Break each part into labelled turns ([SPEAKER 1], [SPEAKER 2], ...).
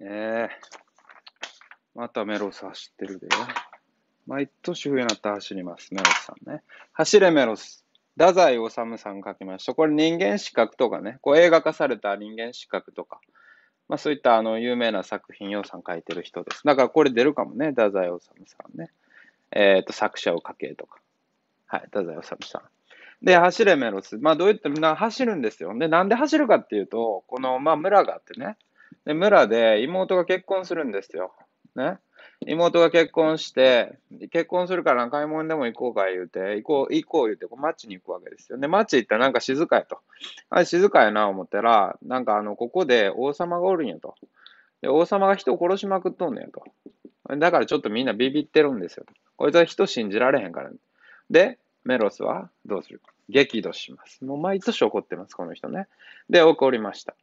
[SPEAKER 1] ええまたメロス走ってるで。毎年冬になったら走ります。メロスさんね。走れメロス。太宰治さん書きました。これ人間失格とかね、こう映画化された人間失格とか、まあそういったあの有名な作品をさん書いてる人です。だからこれ出るかもね、太宰治さんね。えっ、と、作者を書けとか。はい、太宰治さん。で、走れメロス。まあどういったな走るんですよ。で、なんで走るかっていうと、この、まあ村があってね。で、村で妹が結婚するんですよ。ね。妹が結婚して、結婚するから買い物でも行こうか言うて、行こう、行こう言うて、こう街に行くわけですよ。で、街行ったらなんか静かやと。あ静かやな思ったら、なんかあの、ここで王様がおるんやと。で、王様が人を殺しまくっとんねんと。だからちょっとみんなビビってるんですよ。こいつは人信じられへんから、ね。で、メロスはどうするか激怒します。もう毎年怒ってます、この人ね。で、怒りました。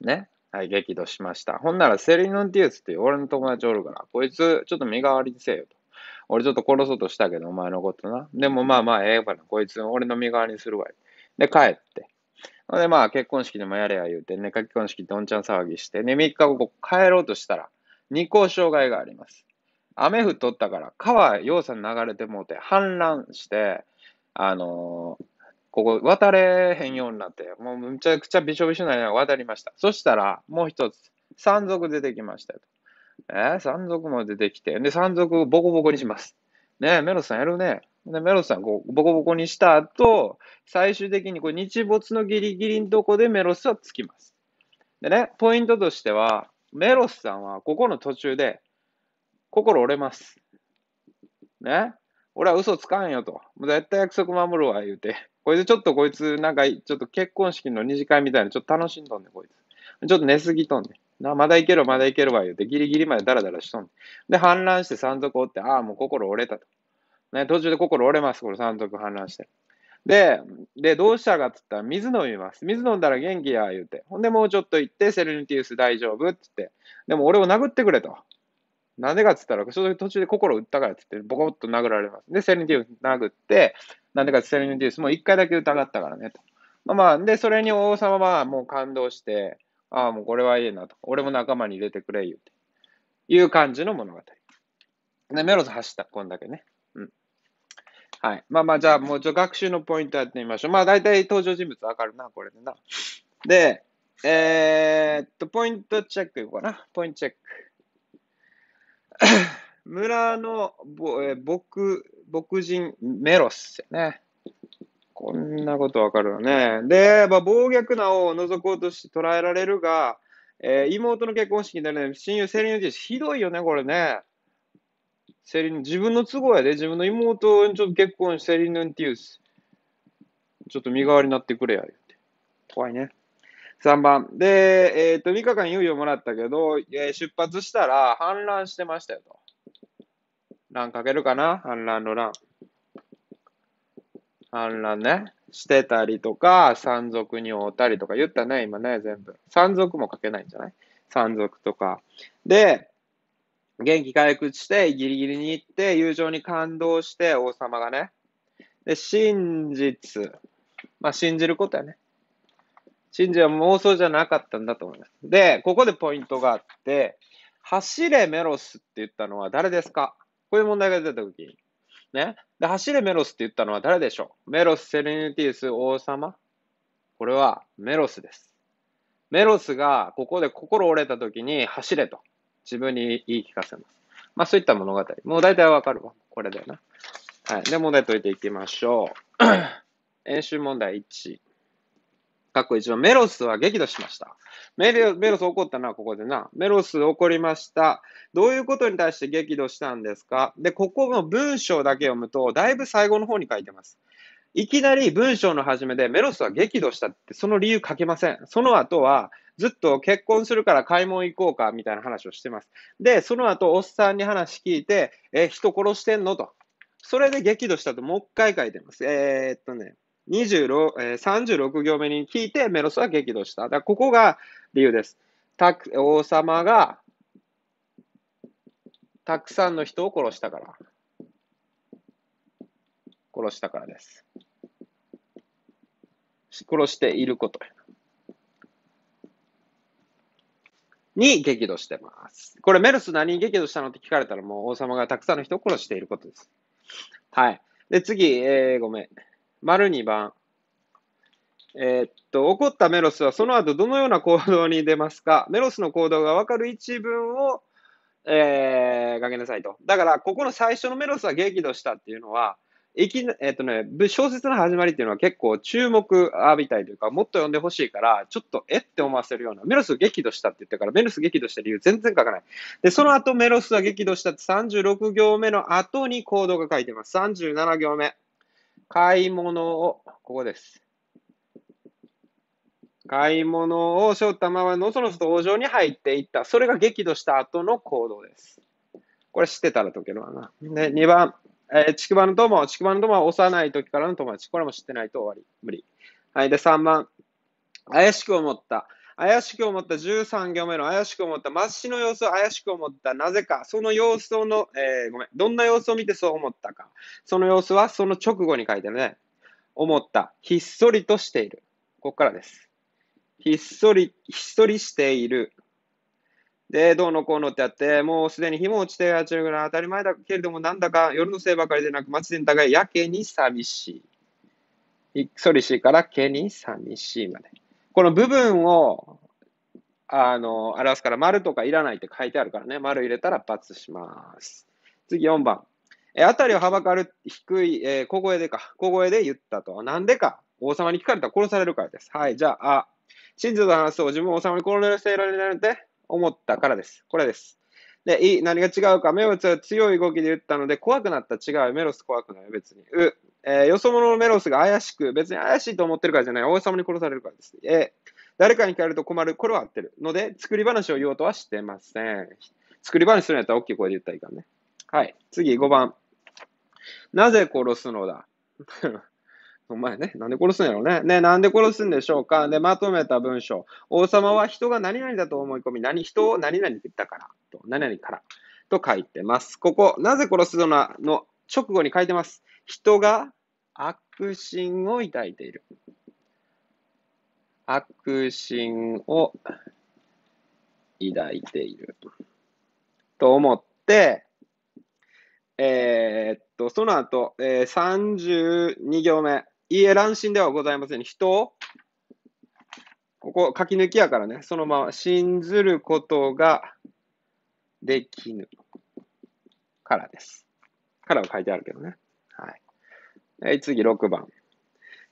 [SPEAKER 1] ね。はい、激怒しました。ほんなら、セリヌンティウスっていう俺の友達おるから、こいつ、ちょっと身代わりにせよと。俺ちょっと殺そうとしたけど、お前のことな。でもまあまあ、ええかな。こいつ、俺の身代わりにするわい。で、帰って。ほんで、まあ、結婚式でもやれや言うてね、結婚式どんちゃん騒ぎして、ね、3日後帰ろうとしたら、二項障害があります。雨降っとったから、川、洋さん流れてもうて、氾濫して、あのーここ渡れへんようになって、もうむちゃくちゃびしょびしょなりながら渡りました。そしたら、もう一つ、山賊出てきましたよ。えー、山賊も出てきて、で、山賊ボコボコにします。ねメロスさんやるね。で、メロスさんこうボコボコにした後、最終的にこれ日没のギリギリのとこでメロスはつきます。でね、ポイントとしては、メロスさんはここの途中で心折れます。ね俺は嘘つかんよと。もう絶対約束守るわ、言うて。こいつちょっとこいつ、なんか、ちょっと結婚式の二次会みたいな、ちょっと楽しんどんね、こいつ。ちょっと寝すぎとんね。な、まだいける、まだいけるわ、言うて、ギリギリまでダラダラしとんね。で、反乱して山賊おって、ああ、もう心折れたと。ね、途中で心折れます、これ山賊反乱して。で、で、どうしたかって言ったら、水飲みます。水飲んだら元気や、言うて。ほんで、もうちょっと行って、セルニティウス大丈夫って言って。でも俺を殴ってくれと。なんでかって言ったら、その途中で心を打ったからって言って、ボコッと殴られます。で、セレニティウス殴って、なんでかってセレニティウスもう一回だけ疑ったからね、と。まあまあ、で、それに王様はもう感動して、ああ、もうこれはいいなと。俺も仲間に入れてくれ、言うて。いう感じの物語。で、メロス走った、こんだけね。うん。はい。まあまあ、じゃあもうちょ学習のポイントやってみましょう。まあ大体登場人物わかるな、これでな。で、えー、っと、ポイントチェックいこうかな。ポイントチェック。村のぼ、え牧、牧人メロスね。こんなことわかるよね。で、まあ、暴虐な王を除こうとして捉えられるが、えー、妹の結婚式でね、親友セリヌティウス、ひどいよね、これね。セリヌ、自分の都合やで、自分の妹にちょっと結婚してセリヌンティウス。ちょっと身代わりになってくれや、って。怖いね。3番。で、えっ、と、3日間猶予もらったけど、えー、出発したら反乱してましたよと。乱かけるかな？反乱の乱。反乱ね。してたりとか、山賊に会うたりとか言ったね、今ね、全部。山賊も書けないんじゃない？山賊とか。で、元気回復して、ギリギリに行って、友情に感動して、王様がね。で、真実。まあ、信じることやね。信じは妄想じゃなかったんだと思います。で、ここでポイントがあって、走れメロスって言ったのは誰ですか？こういう問題が出たときに。ね。で、走れメロスって言ったのは誰でしょう？メロス・セレニティス王様？これはメロスです。メロスがここで心折れたときに走れと自分に言い聞かせます。まあそういった物語。もう大体わかるわ。これだよな。はい。で、問題解いていきましょう。演習問題1。かっこ一番、メロスは激怒しました。メロメロス怒ったな、ここでな。メロス怒りました。どういうことに対して激怒したんですか？で、ここの文章だけ読むと、だいぶ最後の方に書いてます。いきなり文章の始めでメロスは激怒したってその理由書けません。その後はずっと結婚するから買い物行こうかみたいな話をしてます。で、その後おっさんに話聞いて、え、人殺してんの？と。それで激怒したともう一回書いてます。えー、っとね。26えー、36行目に聞いてメロスは激怒した。だここが理由です。た王様がたくさんの人を殺したから。殺したからです。殺していること。
[SPEAKER 2] に激怒してます。これメルス何に激怒したのって聞かれたらもう王様がたくさんの人を殺していることです。はい。で、次、えー、ごめん。丸2番。えー、っと、怒ったメロスはその後どのような行動に出ますか？メロスの行動がわかる一文を、えー、かけなさいと。だから、ここの最初のメロスは激怒したっていうのは、いきえっとね、小説の始まりっていうのは結構注目浴びたいというか、もっと読んでほしいから、ちょっとえって思わせるような、メロス激怒したって言ってから、メロス激怒した理由全然書かない。で、その後メロスは激怒したって36行目の後に行動が書いてます。37行目。買い物を、ここです。買い物をしょったままのその登場に入っていった。それが激怒した後の行動です。これ知ってたら解けるわな。で、2番。えー、ちくばの友。ちくばの友は幼い時からの友達。これも知ってないと終わり。無理。はい。で、3番。怪しく思った。怪しく思った13行目の怪しく思った。マッシの様子を怪しく思った。なぜか。その様子をの、えー、ごめん。どんな様子を見てそう思ったか。その様子はその直後に書いてるね。思った。ひっそりとしている。ここからです。ひっそり、ひっそりしている。で、どうのこうのってやって、もうすでに日も落ちてやちるぐらい当たり前だけれども、なんだか夜のせいばかりでなく、街全体がやけに寂しい。ひっそりしいからけに寂しいまで。この部分を、あの、表すから、丸とかいらないって書いてあるからね。丸入れたら×します。次4番。え、あたりをはばかる低い、えー、小声でか。小声で言ったと。なんでか。王様に聞かれたら殺されるからです。はい。じゃあ、あ、真実の話を自分を王様に殺せられるって思ったからです。これです。で、い、何が違うか。メロスは強い動きで言ったので、怖くなった違う。メロス怖くない。別に。う、えー、よそ者のメロスが怪しく、別に怪しいと思ってるからじゃない。王様に殺されるからです。えー、誰かに聞かれると困る。これは合ってる。ので、作り話を言おうとはしてません。作り話するんやったら大きい声で言ったらいいからね。はい。次、5番。なぜ殺すのだ？お前ね、なんで殺すんやろうね。ね、なんで殺すんでしょうか？で、まとめた文章。王様は人が何々だと思い込み、何、人を何々だから、と、何々から、と書いてます。ここ、なぜ殺すのなの直後に書いてます。人が悪心を抱いている。悪心を抱いている。と思って、えー、っと、その後、えー、32行目。いいえ、乱心ではございません。人を、ここ書き抜きやからね、そのまま信ずることができぬからです。からは書いてあるけどね。はい。次、6番。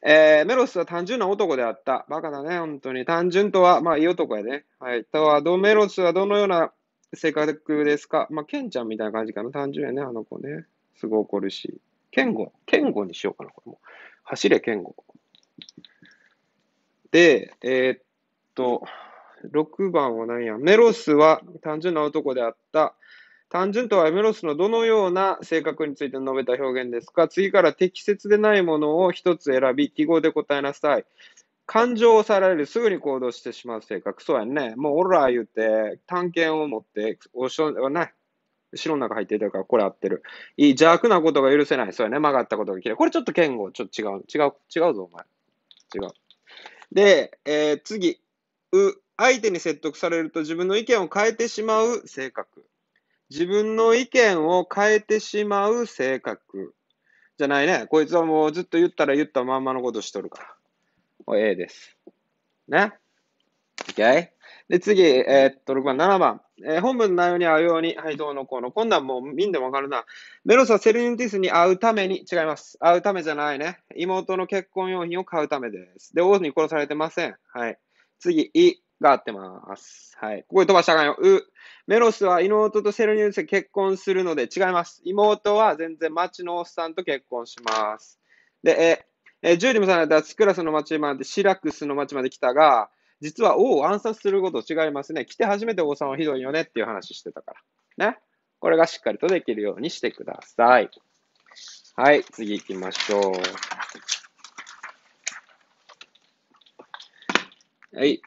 [SPEAKER 2] えー、メロスは単純な男であった。バカだね、本当に。単純とは、まあ、いい男やね。はい。とは、ドメロスはどのような性格ですか？まあ、ケンちゃんみたいな感じかな。単純やね、あの子ね。すごい怒るし。ケンゴケンゴにしようかな、これも。走れ、健吾。で、えー、っと、6番は何や？メロスは単純な男であった。単純とはエメロスのどのような性格について述べた表現ですか？次から適切でないものを一つ選び、記号で答えなさい。感情をさられる、すぐに行動してしまう性格。そうやんね。もうオラ言って、探検を持って、おしょ、ね、城の中入っていたから、これ合ってる。いい、邪悪なことが許せない。そうやね。曲がったことが嫌い。これちょっと剣語、ちょっと違う。違う、違うぞ、お前。違う。で、えー、次。う、相手に説得されると自分の意見を変えてしまう性格。自分の意見を変えてしまう性格。じゃないね。こいつはもうずっと言ったら言ったまんまのことしとるから。A です。ね。OK? で、次、えー、っと、6番、7番。えー、本文の内容に合うように、はい、どうのこうの。こんなんもう見んでもわかるな。メロスはセルニティスに会うために、違います。会うためじゃないね。妹の結婚用品を買うためです。で、王子に殺されてません。はい。次、いが合ってます。はい。ここで飛ばしたらあかんよ。う。メロスは妹とセルニティス結婚するので違います。妹は全然町のおっさんと結婚します。で、え、え、ジューリムさんだったらスクラスの町まで、シラクスの町まで来たが、実は王を暗殺すること違いますね。来て初めて王さんはひどいよねっていう話してたから。ね。これがしっかりとできるようにしてください。はい、次行きましょう。はい。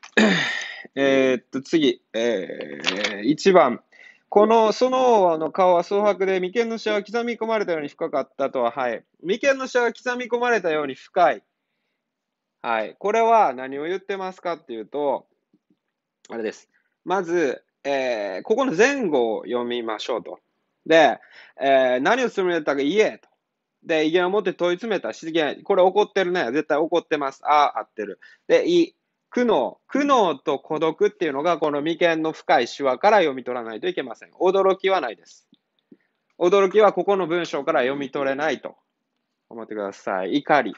[SPEAKER 2] えー、っと、次。えー、1番。この、その王の顔は蒼白で、眉間の下は刻み込まれたように深かったとは、はい。眉間の下は刻み込まれたように深い。はい。これは何を言ってますかっていうと、あれです。まず、えーここの前後を読みましょうと。で、えー何をするんだったか言えと。で、威厳を持って問い詰めた失言。これ怒ってるね。絶対怒ってます。ああ、合ってる。で、い、苦悩。苦悩と孤独っていうのが、この眉間の深い手話から読み取らないといけません。驚きはないです。驚きはここの文章から読み取れないと思ってください。怒り。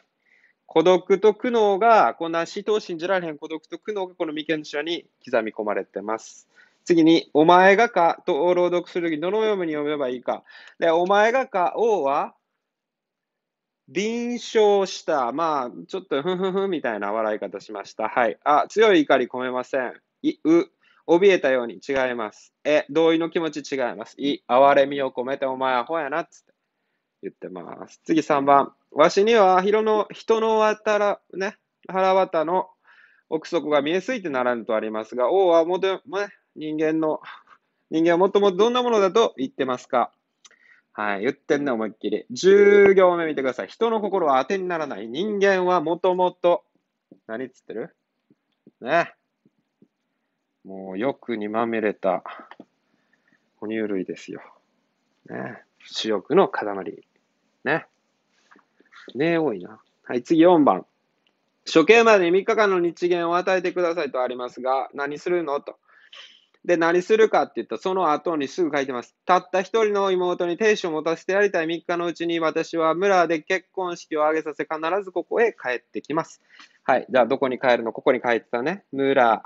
[SPEAKER 2] 孤独と苦悩が、こんな死と信じられへん孤独と苦悩がこの眉間の手話に刻み込まれてます。次に、お前がかと朗読するとき、どのように読めばいいか。で、お前がかをは、臨床した。まあ、ちょっとふんふんふんみたいな笑い方しました。はい。あ、強い怒り込めません。い、う、怯えたように違います。え、同意の気持ち違います。い、哀れみを込めてお前アホやなっつって言ってます。次3番。わしには人の、人の渡ら、ね、腹渡の奥底が見えすぎてならぬとありますが、王はもと、ね、人間の、人間はもともとどんなものだと言ってますかはい、言ってんね、思いっきり。10行目見てください。人の心は当てにならない。人間はもともと、何つってる？ね。もう欲にまみれた哺乳類ですよ。ね。主欲の塊。ね。ね多いな。はい、次4番。処刑まで3日間の日限を与えてくださいとありますが、何するの？と。で、何するかって言ったら、その後にすぐ書いてます。たった一人の妹に亭主を持たせてやりたい3日のうちに、私は村で結婚式を挙げさせ、必ずここへ帰ってきます。はい。じゃあ、どこに帰るの？ここに帰ってたね。村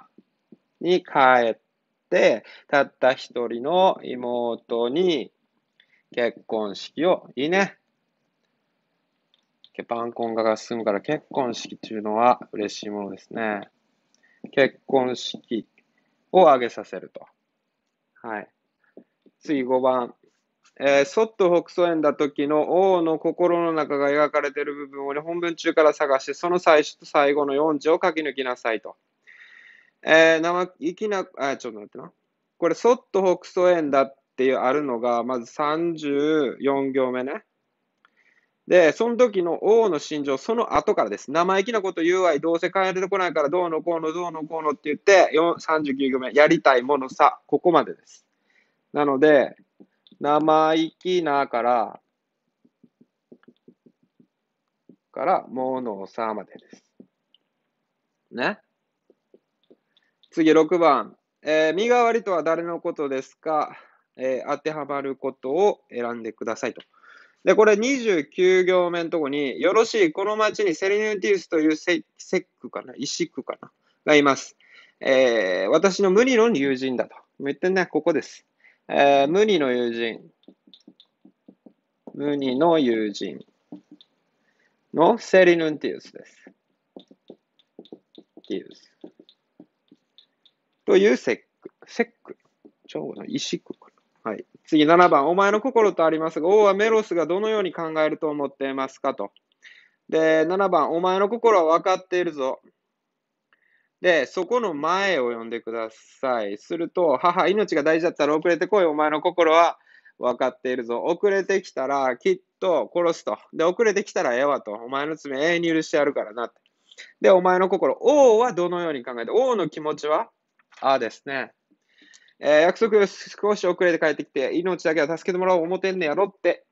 [SPEAKER 2] に帰って、たった一人の妹に結婚式を、いいね。晩婚化が進むから結婚式っていうのは嬉しいものですね。結婚式を挙げさせると。はい。次5番。えー、そっと北総園だ時の王の心の中が描かれている部分を本文中から探して、その最初と最後の4字を書き抜きなさいと。えー、生意気な、あ、ちょっと待ってな。これ、そっと北総園だっていうあるのが、まず34行目ね。で、その時の王の心情、その後からです。生意気なこと言うわい、どうせ帰れてこないから、どうのこうの、どうのこうのって言って、39行目、やりたいものさ、ここまでです。なので、生意気なから、から、ものさまでです。ね。次、6番。えー身代わりとは誰のことですか、えー当てはまることを選んでくださいと。で、これ29行目のとこに、よろしい、この町にセリヌティウスというセセックかな、石区かな、がいます。えー私の無二の友人だと。言ってね、ここです。えー無二の友人。無二の友人のセリヌンティウスです。ティウス。というセック。セック。ちょうど石区。はい。次7番。お前の心とありますが、王はメロスがどのように考えると思っていますかと。で、7番。お前の心は分かっているぞ。で、そこの前を読んでください。すると、母、命が大事だったら遅れてこい。お前の心は分かっているぞ。遅れてきたらきっと殺すと。で、遅れてきたらええわと。お前の罪永遠に許してやるからなって。で、お前の心。王はどのように考えて、王の気持ちは？ああですね。えー約束よ少し遅れて帰ってきて、命だけは助けてもらおう思ってんねやろって、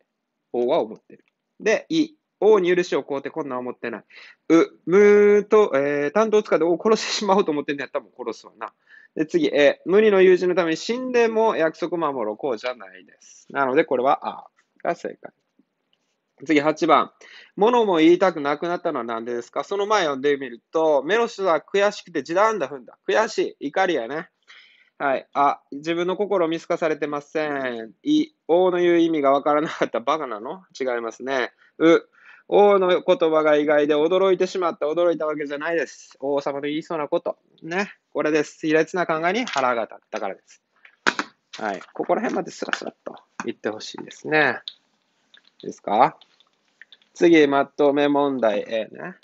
[SPEAKER 2] 王は思ってる。で、い。王に許しを請うてこんな思ってない。う、むと、えー、担当使って王を殺してしまおうと思ってんねやったらもう殺すわな。で、次、え無二の友人のために死んでも約束守ろう。こうじゃないです。なので、これは、あが正解。次、8番。物も言いたくなくなったのは何でですか？その前読んでみると、メロスは悔しくて地だんだ踏んだ。悔しい。怒りやね。はい。あ、自分の心を見透かされてません。い、王の言う意味がわからなかった。バカなの？違いますね。う、王の言葉が意外で驚いてしまった。驚いたわけじゃないです。王様の言いそうなこと。ね。これです。卑劣な考えに腹が立ったからです。はい。ここら辺までスラスラっと言ってほしいですね。いいですか？次、まとめ問題 A ね。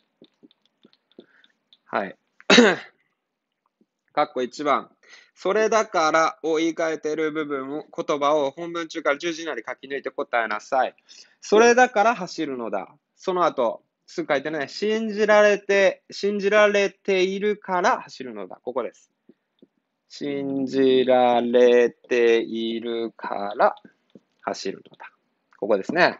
[SPEAKER 2] はい。かっこ1番。それだからを言い換えている部分を、言葉を本文中から十字なり書き抜いて答えなさい。それだから走るのだ。その後、すぐ書いてね。信じられて、信じられているから走るのだ。ここです。信じられているから走るのだ。ここですね。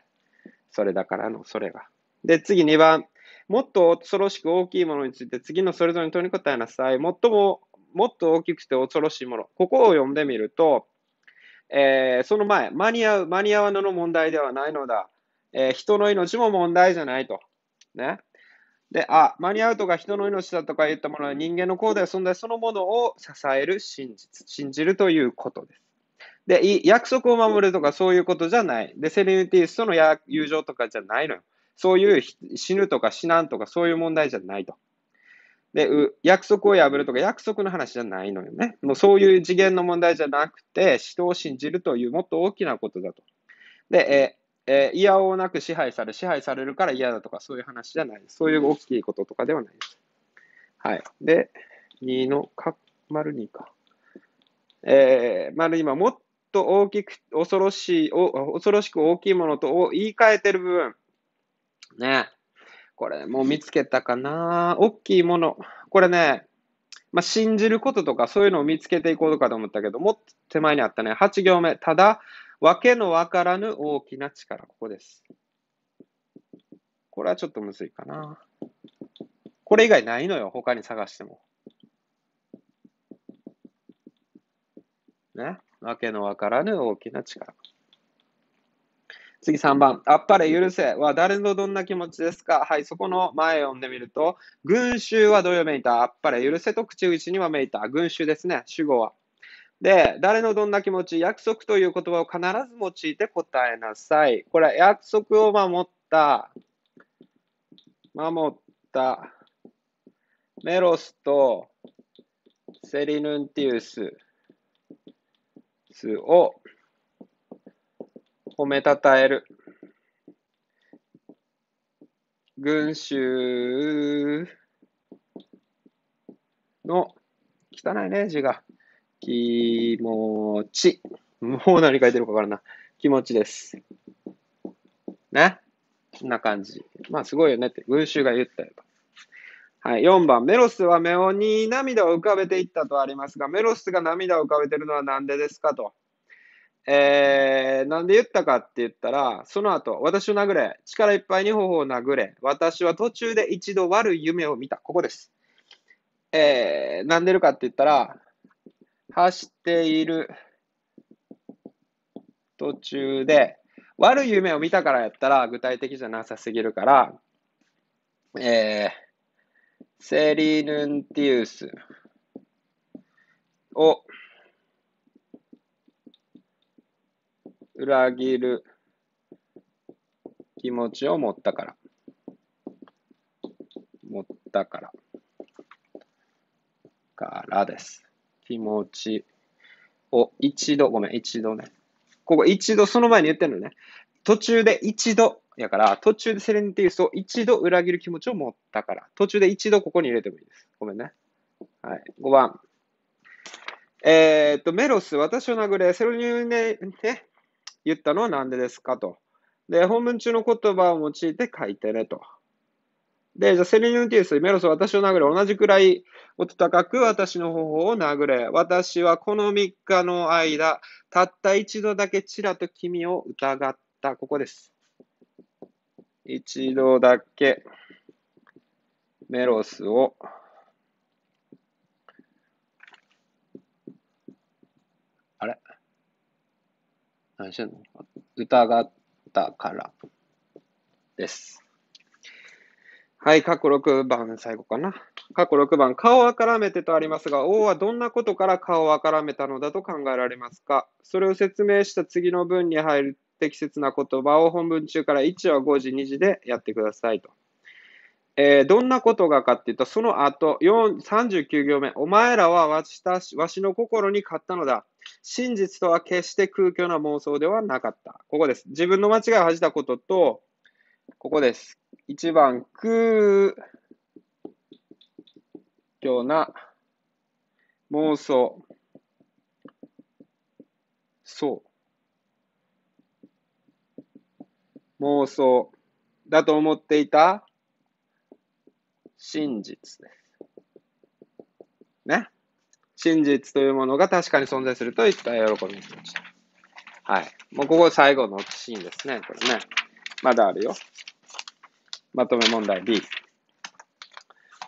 [SPEAKER 2] それだからのそれが。で、次2番。もっと恐ろしく大きいものについて次のそれぞれに問いに答えなさい。最も、もっと大きくて恐ろしいもの。ここを読んでみると、えー、その前、間に合う、間に合わぬの問題ではないのだ。えー、人の命も問題じゃないと。ね。で、あ、間に合うとか人の命だとか言ったものは人間の行動や存在そのものを支える真実、信じるということです。で、約束を守るとかそういうことじゃない。で、セレニティスとの友情とかじゃないのよ。そういう死ぬとか死なんとかそういう問題じゃないと。で、約束を破るとか約束の話じゃないのよね。もうそういう次元の問題じゃなくて、人を信じるというもっと大きなことだと。で、えー、えー、嫌をなく支配され、支配されるから嫌だとかそういう話じゃない。そういう大きいこととかではないです。はい。で、2のか、丸2か。えー、丸2はもっと大きく、恐ろしい、お恐ろしく大きいものと言い換えてる部分。ね。これ、もう見つけたかな大きいもの。これね、まあ、信じることとかそういうのを見つけていこうとかと思ったけど、もっと手前にあったね。8行目。ただ、わけのわからぬ大きな力。ここです。これはちょっとむずいかな。これ以外ないのよ。他に探しても。ね？わけのわからぬ大きな力。次3番。あっぱれ許せは誰のどんな気持ちですか？はい、そこの前を読んでみると、群衆はどよめいた？あっぱれ許せと口々にはめいた。群衆ですね、主語は。で、誰のどんな気持ち、約束という言葉を必ず用いて答えなさい。これ約束を守った、守った、メロスとセリヌンティウスを褒めたたえる。群衆の、汚いね、字が。気持ち。もう何書いてるかわからんな。気持ちです。ね。こんな感じ。まあ、すごいよねって、群衆が言ったよと。はい。4番。メロスは目に涙を浮かべていったとありますが、メロスが涙を浮かべてるのは何でですかと。えー、なんで言ったかって言ったら、その後、私を殴れ、力いっぱいに頬を殴れ、私は途中で一度悪い夢を見た。ここです。えー、なんでるかって言ったら、走っている途中で、悪い夢を見たからやったら具体的じゃなさすぎるから、えー、セリヌンティウスを裏切る気持ちを持ったから。持ったから。からです。気持ちを一度、ごめん、一度ね。ここ一度、その前に言ってるのね。途中で一度、やから、途中でセレンティウスを一度裏切る気持ちを持ったから。途中で一度ここに入れてもいいです。ごめんね。はい。5番。えー、っと、メロス、私を殴れ、セロニューネ、ね、言ったのは何でですかと。で、本文中の言葉を用いて書いてねと。で、じゃあ、セリニューティウス、メロス、私を殴れ。同じくらい音高く私の頬を殴れ。私はこの3日の間、たった一度だけちらと君を疑った。ここです。一度だけ、メロスを、何してんの？疑ったからです。はい、過去6番、最後かな。過去6番、顔をあからめてとありますが、王はどんなことから顔をあからめたのだと考えられますか？それを説明した次の文に入る適切な言葉を本文中から1話5時、2時でやってくださいと。えー、どんなことがかっていうと、その後、39行目、お前らはわしわしの心に勝ったのだ。真実とは決して空虚な妄想ではなかった。ここです。自分の間違いを恥じたことと、ここです。一番、空虚な妄想。そう。妄想だと思っていた？真実です。ね。真実というものが確かに存在するといった喜びの気持ち。はい。もうここ最後のシーンですね。これね。まだあるよ。まとめ問題 B。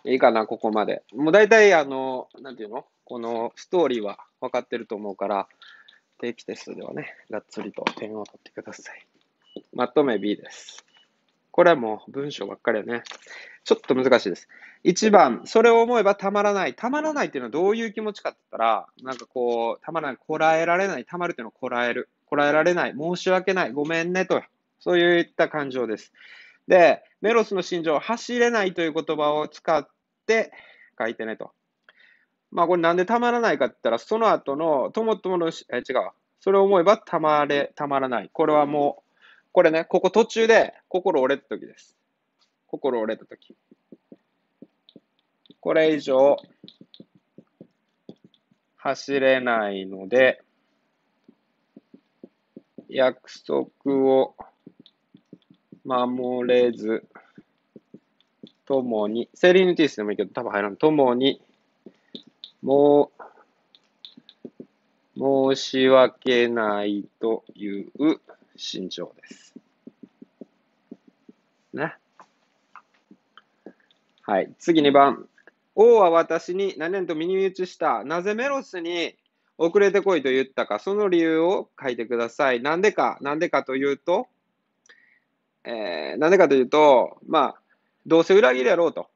[SPEAKER 2] いいかな、ここまで。もう大体、あの、なんていうの？このストーリーは分かってると思うから、定期テストではね、がっつりと点を取ってください。まとめ B です。これはもう文章ばっかりね。ちょっと難しいです。1番、それを思えばたまらない。たまらないっていうのはどういう気持ちかって言ったら、なんかこう、たまらない、こらえられない、たまるっていうのをこらえる。こらえられない、申し訳ない、ごめんねと、そういった感情です。で、メロスの心情、走れないという言葉を使って書いてねと。まあこれなんでたまらないかって言ったら、その後のともともの、え、違う。それを思えばたまれ、たまらない。これはもう、これね、ここ途中で心折れた時です。心折れた時。これ以上走れないので、約束を守れず、ともに、セリヌティスでもいいけど、多分入らん。ともに、もう、申し訳ないという心情です。ね。はい。次2番。王は私に何々と身に打ちした。なぜメロスに遅れてこいと言ったか、その理由を書いてください。なんでか、なんでかというと、えー、なんでかというと、まあ、どうせ裏切りやろうと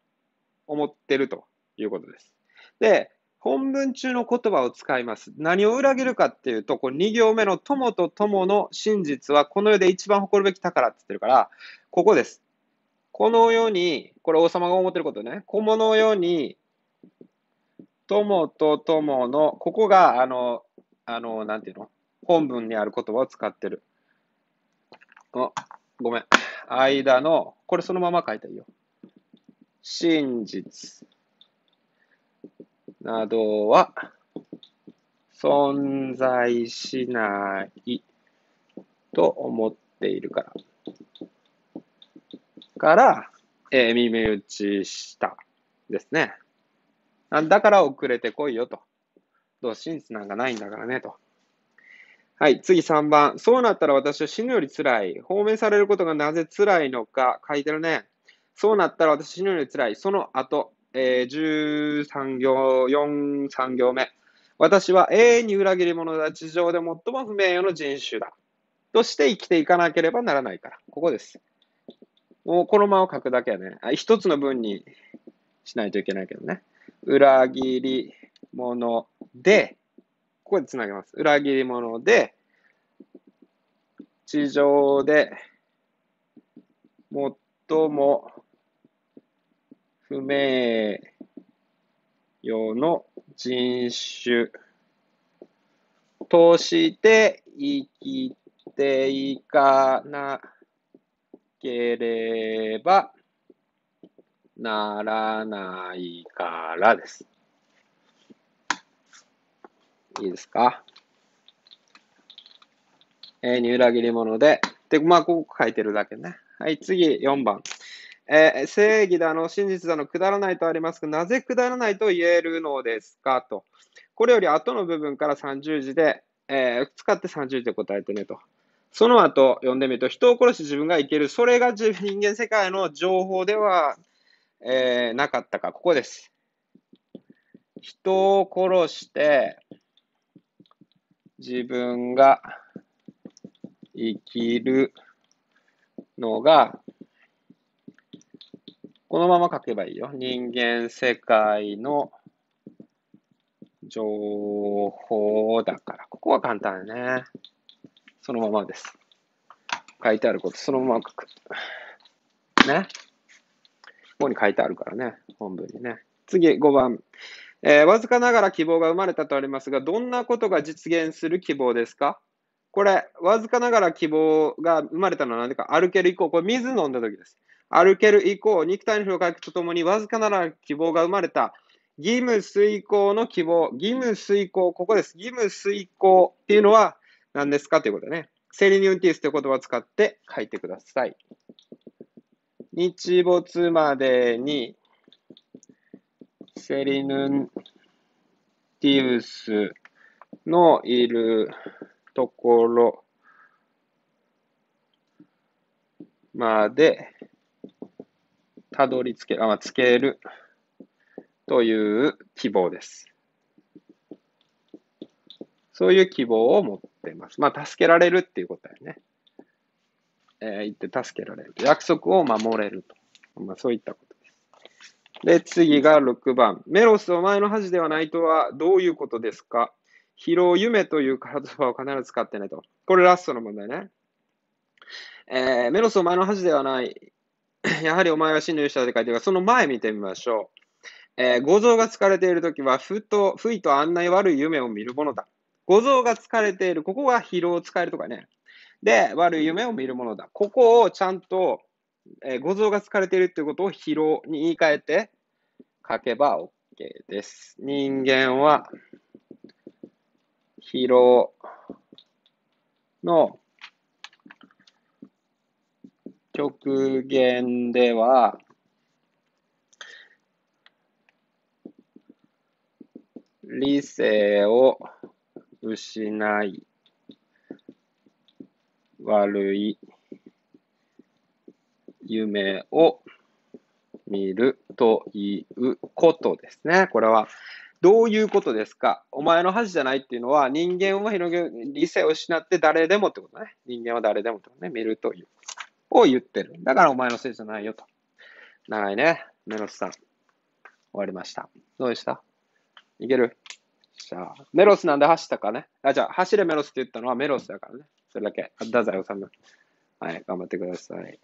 [SPEAKER 2] 思ってるということです。で、本文中の言葉を使います。何を裏切るかっていうと、こ2行目の友と友の真実はこの世で一番誇るべき宝って言ってるから、ここです。この世に、これ王様が思ってることね。この世に、友と友の、ここが、あの、あの、なんていうの？本文にある言葉を使ってる。あ、ごめん。間の、これそのまま書いていいよ。真実などは存在しないと思っているから。から、えー、耳打ちしたですね。だから遅れてこいよと。どう真実なんかないんだからねと。はい、次3番。そうなったら私は死ぬより辛い。放免されることがなぜ辛いのか書いてるね。そうなったら私死ぬより辛い。その後、えー、13行、4、3行目。私は永遠に裏切り者だ。地上で最も不名誉の人種だ。として生きていかなければならないから。ここです。もうこのまま書くだけはね、一つの文にしないといけないけどね。裏切り者で、ここでつなげます。裏切り者で、地上で最も不名誉の人種として生きていかなければならないからです。いいですか？えー、に裏切り者で、で、まあ、ここ書いてるだけね。はい、次、4番。えー、正義だの、真実だの、くだらないとありますが、なぜくだらないと言えるのですか？と。これより後の部分から30字で、えー、使って30字で答えてねと。その後、読んでみると、人を殺し自分が生きる、それが人間世界の情報では、えー、なかったか。ここです。人を殺して、自分が生きるのが、このまま書けばいいよ。人間世界の情報だから。ここは簡単ね。そのままです。書いてあること、そのまま書く。ね。ここに書いてあるからね。本文にね。次、5番。えー、わずかながら希望が生まれたとありますが、どんなことが実現する希望ですか？これ、わずかながら希望が生まれたのは何でか、歩ける以降、これ水飲んだ時です。歩ける以降、肉体の疲労回復とともにわずかなら希望が生まれた。義務遂行の希望。義務遂行、ここです。義務遂行っていうのは何ですかということでね。セリニュンティスという言葉を使って書いてください。日没までにセリヌンティウスのいるところまでたどり着け、あ、つけるという希望です。そういう希望を持ってます。まあ、助けられるっていうことだよね。えー、言って助けられる。約束を守れると。まあ、そういったことです。で、次が6番。メロスお前の恥ではないとはどういうことですか？疲労、夢という言葉を必ず使ってねと。これラストの問題ね。えー、メロスお前の恥ではない。やはりお前は真の勇者で書いてるから、その前見てみましょう。えー、五臓が疲れているときは、ふと、不意と案内悪い夢を見るものだ。五臓が疲れている。ここが疲労を使えるとかね。で、悪い夢を見るものだ。ここをちゃんと、えー、五臓が疲れているということを疲労に言い換えて書けば OK です。人間は、疲労の極限では、理性を失い、悪い夢を見るということですね。これはどういうことですか？お前の恥じゃないっていうのは人間は広げ理性を失って誰でもってことね。人間は誰でもってことね。見るという。を言ってる。だからお前のせいじゃないよと。長いね。メロスさん。終わりました。どうでした？いける？じゃあ、メロスなんで走ったかね。あ、じゃあ、走れメロスって言ったのはメロスだからね。それだけ。太宰治。はい、頑張ってください。